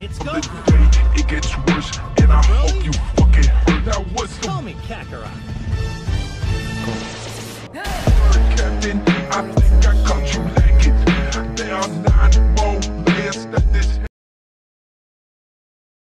It's going The it gets worse, and I hope you fucking hurt. Now what's the Call me Kakarot.